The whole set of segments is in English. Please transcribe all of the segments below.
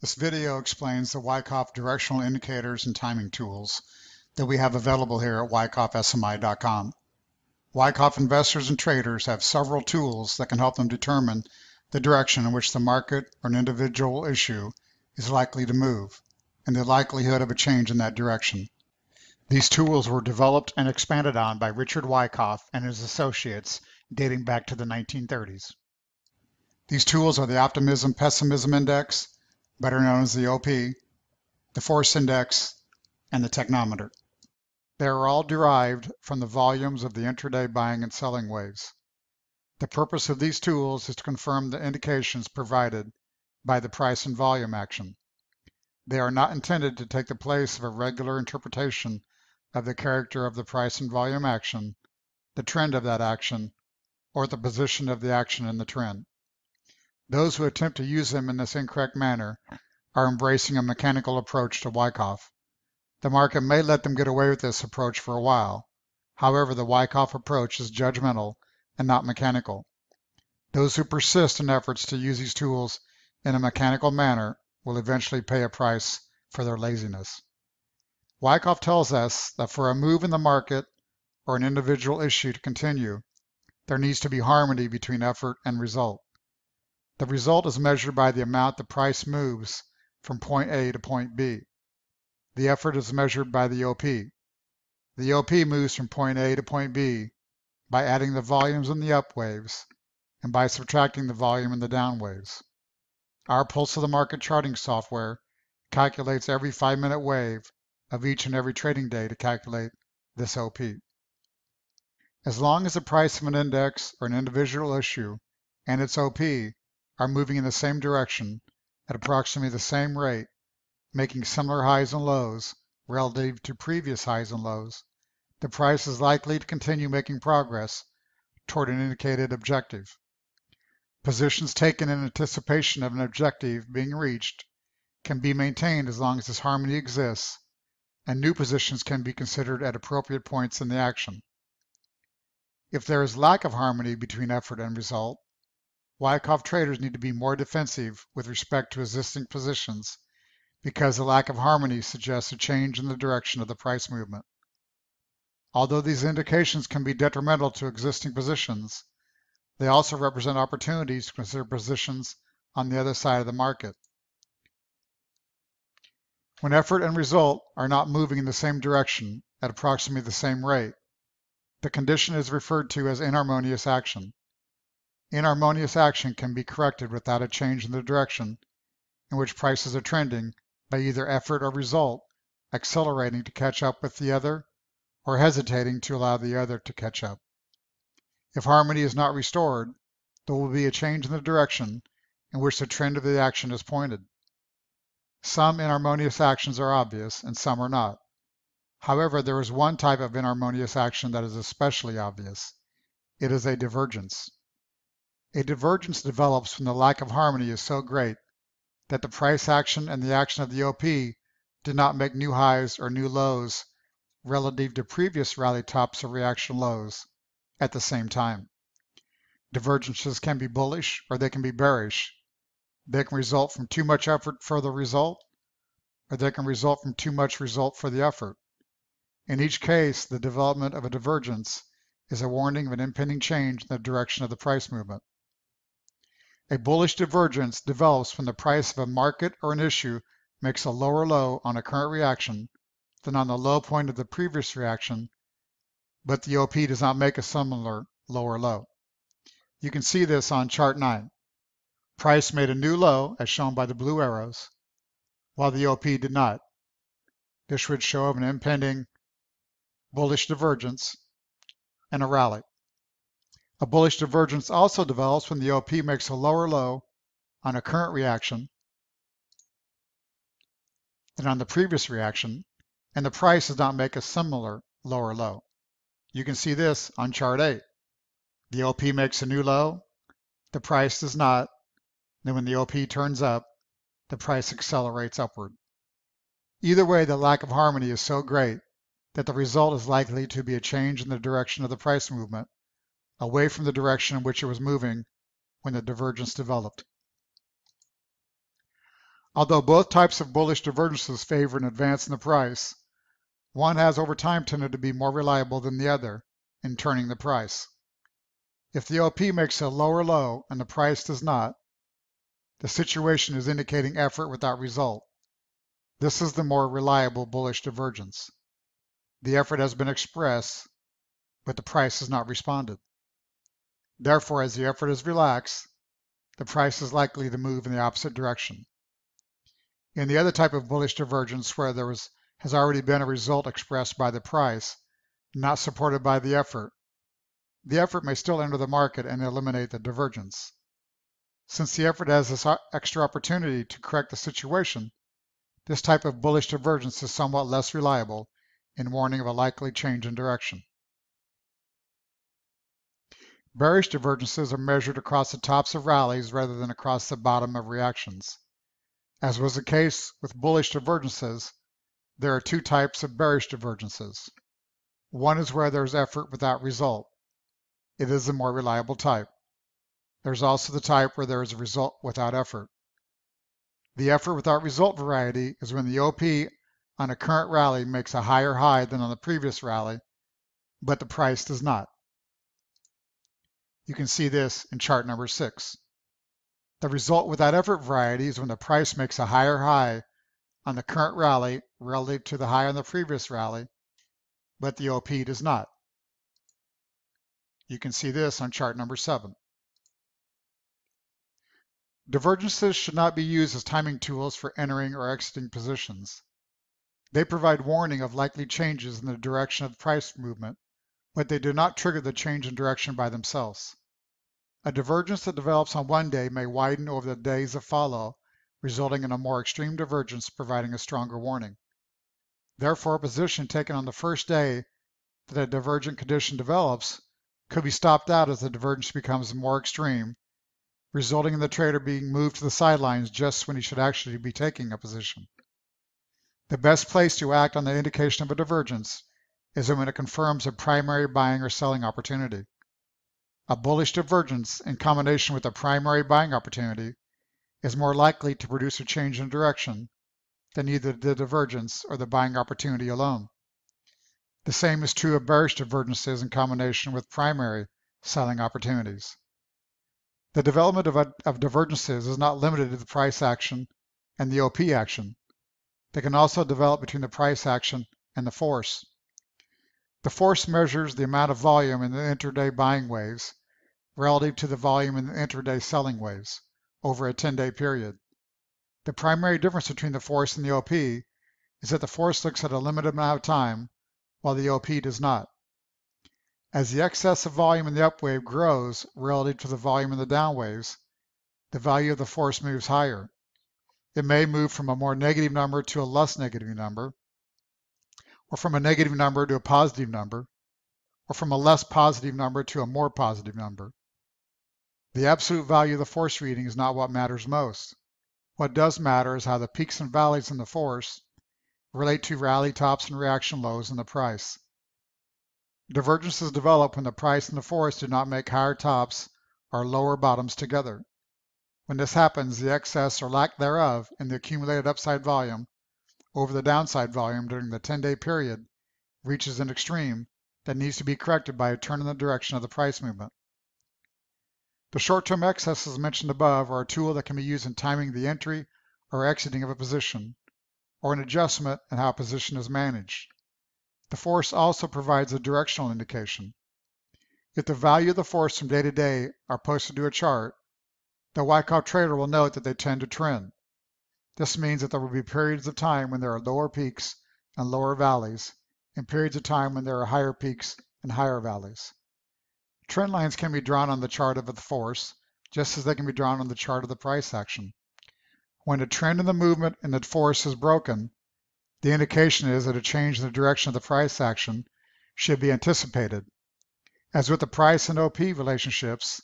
This video explains the Wyckoff directional indicators and timing tools that we have available here at wyckoffsmi.com. Wyckoff investors and traders have several tools that can help them determine the direction in which the market or an individual issue is likely to move and the likelihood of a change in that direction. These tools were developed and expanded on by Richard Wyckoff and his associates dating back to the 1930s. These tools are the Optimism Pessimism Index, better known as the OP, the force index, and the technometer. They are all derived from the volumes of the intraday buying and selling waves. The purpose of these tools is to confirm the indications provided by the price and volume action. They are not intended to take the place of a regular interpretation of the character of the price and volume action, the trend of that action, or the position of the action in the trend. Those who attempt to use them in this incorrect manner are embracing a mechanical approach to Wyckoff. The market may let them get away with this approach for a while. However, the Wyckoff approach is judgmental and not mechanical. Those who persist in efforts to use these tools in a mechanical manner will eventually pay a price for their laziness. Wyckoff tells us that for a move in the market or an individual issue to continue, there needs to be harmony between effort and result. The result is measured by the amount the price moves from point A to point B. The effort is measured by the OP. The OP moves from point A to point B by adding the volumes in the up waves and by subtracting the volume in the down waves. Our Pulse of the Market charting software calculates every five minute wave of each and every trading day to calculate this OP. As long as the price of an index or an individual issue and its OP are moving in the same direction at approximately the same rate, making similar highs and lows relative to previous highs and lows, the price is likely to continue making progress toward an indicated objective. Positions taken in anticipation of an objective being reached can be maintained as long as this harmony exists, and new positions can be considered at appropriate points in the action. If there is lack of harmony between effort and result, Wyckoff traders need to be more defensive with respect to existing positions because the lack of harmony suggests a change in the direction of the price movement. Although these indications can be detrimental to existing positions, they also represent opportunities to consider positions on the other side of the market. When effort and result are not moving in the same direction at approximately the same rate, the condition is referred to as inharmonious action. Inharmonious action can be corrected without a change in the direction in which prices are trending by either effort or result accelerating to catch up with the other or hesitating to allow the other to catch up. If harmony is not restored, there will be a change in the direction in which the trend of the action is pointed. Some inharmonious actions are obvious and some are not. However, there is one type of inharmonious action that is especially obvious. It is a divergence. A divergence develops when the lack of harmony is so great that the price action and the action of the OP did not make new highs or new lows relative to previous rally tops or reaction lows at the same time. Divergences can be bullish or they can be bearish. They can result from too much effort for the result, or they can result from too much result for the effort. In each case, the development of a divergence is a warning of an impending change in the direction of the price movement. A bullish divergence develops when the price of a market or an issue makes a lower low on a current reaction than on the low point of the previous reaction, but the OP does not make a similar lower low. You can see this on chart 9. Price made a new low, as shown by the blue arrows, while the OP did not. This would show of an impending bullish divergence and a rally. A bullish divergence also develops when the OP makes a lower low on a current reaction than on the previous reaction, and the price does not make a similar lower low. You can see this on chart 8. The OP makes a new low, the price does not. Then when the OP turns up, the price accelerates upward. Either way, the lack of harmony is so great that the result is likely to be a change in the direction of the price movement away from the direction in which it was moving when the divergence developed. Although both types of bullish divergences favor an advance in the price, one has over time tended to be more reliable than the other in turning the price. If the OP makes a lower low and the price does not, the situation is indicating effort without result. This is the more reliable bullish divergence. The effort has been expressed, but the price has not responded. Therefore, as the effort is relaxed, the price is likely to move in the opposite direction. In the other type of bullish divergence where there was, has already been a result expressed by the price, not supported by the effort, the effort may still enter the market and eliminate the divergence. Since the effort has this extra opportunity to correct the situation, this type of bullish divergence is somewhat less reliable in warning of a likely change in direction. Bearish divergences are measured across the tops of rallies rather than across the bottom of reactions. As was the case with bullish divergences, there are two types of bearish divergences. One is where there's effort without result. It is a more reliable type. There's also the type where there is a result without effort. The effort without result variety is when the OP on a current rally makes a higher high than on the previous rally, but the price does not. You can see this in chart number six. The result without effort variety is when the price makes a higher high on the current rally relative to the high on the previous rally, but the OP does not. You can see this on chart number seven. Divergences should not be used as timing tools for entering or exiting positions. They provide warning of likely changes in the direction of price movement, but they do not trigger the change in direction by themselves. A divergence that develops on one day may widen over the days that follow, resulting in a more extreme divergence providing a stronger warning. Therefore, a position taken on the first day that a divergent condition develops could be stopped out as the divergence becomes more extreme resulting in the trader being moved to the sidelines just when he should actually be taking a position. The best place to act on the indication of a divergence is when it confirms a primary buying or selling opportunity. A bullish divergence in combination with a primary buying opportunity is more likely to produce a change in direction than either the divergence or the buying opportunity alone. The same is true of bearish divergences in combination with primary selling opportunities. The development of, of divergences is not limited to the price action and the OP action. They can also develop between the price action and the force. The force measures the amount of volume in the intraday buying waves relative to the volume in the intraday selling waves over a 10-day period. The primary difference between the force and the OP is that the force looks at a limited amount of time, while the OP does not. As the excess of volume in the up wave grows relative to the volume in the down waves, the value of the force moves higher. It may move from a more negative number to a less negative number, or from a negative number to a positive number, or from a less positive number to a more positive number. The absolute value of the force reading is not what matters most. What does matter is how the peaks and valleys in the force relate to rally tops and reaction lows in the price. Divergences develop when the price and the force do not make higher tops or lower bottoms together. When this happens, the excess or lack thereof in the accumulated upside volume over the downside volume during the 10-day period reaches an extreme that needs to be corrected by a turn in the direction of the price movement. The short-term excesses mentioned above are a tool that can be used in timing the entry or exiting of a position, or an adjustment in how a position is managed. The force also provides a directional indication. If the value of the force from day to day are posted to a chart, the Wyckoff trader will note that they tend to trend. This means that there will be periods of time when there are lower peaks and lower valleys, and periods of time when there are higher peaks and higher valleys. Trend lines can be drawn on the chart of the force, just as they can be drawn on the chart of the price action. When a trend in the movement and the force is broken, the indication is that a change in the direction of the price action should be anticipated. As with the price and OP relationships,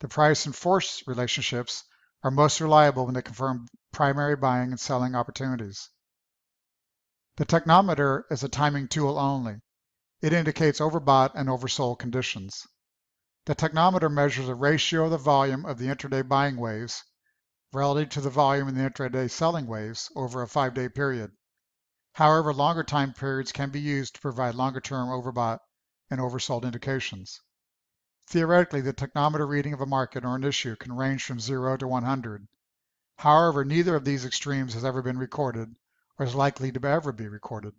the price and force relationships are most reliable when they confirm primary buying and selling opportunities. The technometer is a timing tool only. It indicates overbought and oversold conditions. The technometer measures the ratio of the volume of the intraday buying waves relative to the volume in the intraday selling waves over a five-day period. However, longer time periods can be used to provide longer-term overbought and oversold indications. Theoretically, the technometer reading of a market or an issue can range from 0 to 100. However, neither of these extremes has ever been recorded or is likely to ever be recorded.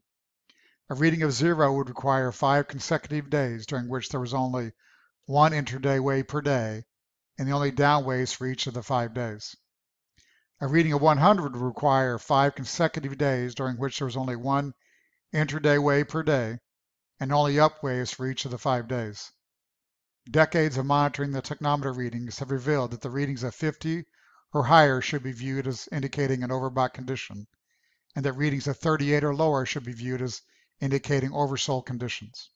A reading of 0 would require five consecutive days during which there was only one intraday wave per day and the only down waves for each of the five days. A reading of 100 would require five consecutive days during which there was only one intraday wave per day and only up waves for each of the five days. Decades of monitoring the technometer readings have revealed that the readings of 50 or higher should be viewed as indicating an overbought condition, and that readings of 38 or lower should be viewed as indicating oversold conditions.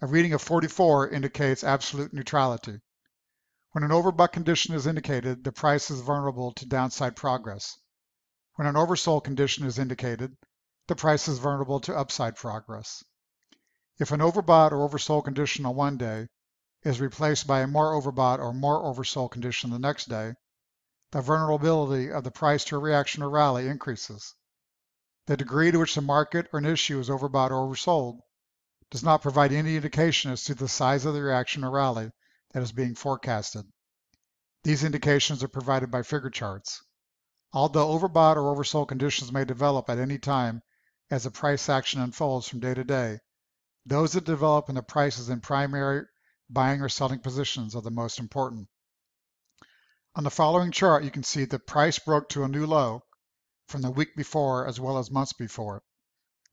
A reading of 44 indicates absolute neutrality. When an overbought condition is indicated, the price is vulnerable to downside progress. When an oversold condition is indicated, the price is vulnerable to upside progress. If an overbought or oversold condition on one day is replaced by a more overbought or more oversold condition the next day, the vulnerability of the price to a reaction or rally increases. The degree to which the market or an issue is overbought or oversold does not provide any indication as to the size of the reaction or rally that is being forecasted. These indications are provided by figure charts. Although overbought or oversold conditions may develop at any time as the price action unfolds from day to day, those that develop in the prices in primary buying or selling positions are the most important. On the following chart, you can see the price broke to a new low from the week before as well as months before.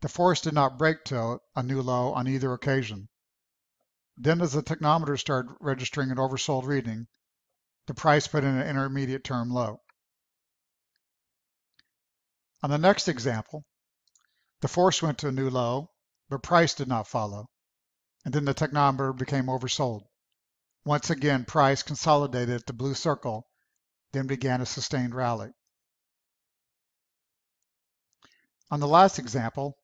The force did not break to a new low on either occasion. Then as the technometer started registering an oversold reading, the price put in an intermediate term low. On the next example, the force went to a new low, but price did not follow, and then the technometer became oversold. Once again, price consolidated at the blue circle, then began a sustained rally. On the last example,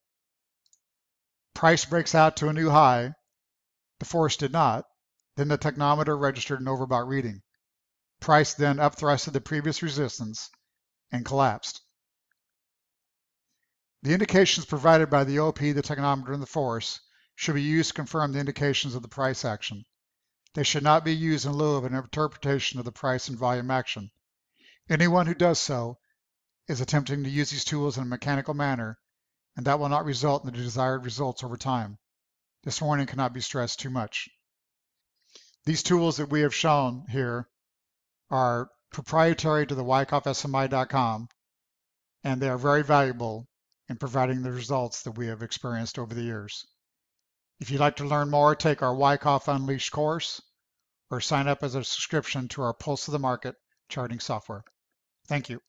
price breaks out to a new high, the force did not. Then the technometer registered an overbought reading. Price then upthrusted the previous resistance and collapsed. The indications provided by the OP, the technometer, and the force should be used to confirm the indications of the price action. They should not be used in lieu of an interpretation of the price and volume action. Anyone who does so is attempting to use these tools in a mechanical manner, and that will not result in the desired results over time. This warning cannot be stressed too much. These tools that we have shown here are proprietary to the wyckoffsmi.com, and they are very valuable in providing the results that we have experienced over the years. If you'd like to learn more, take our Wyckoff Unleashed course or sign up as a subscription to our Pulse of the Market charting software. Thank you.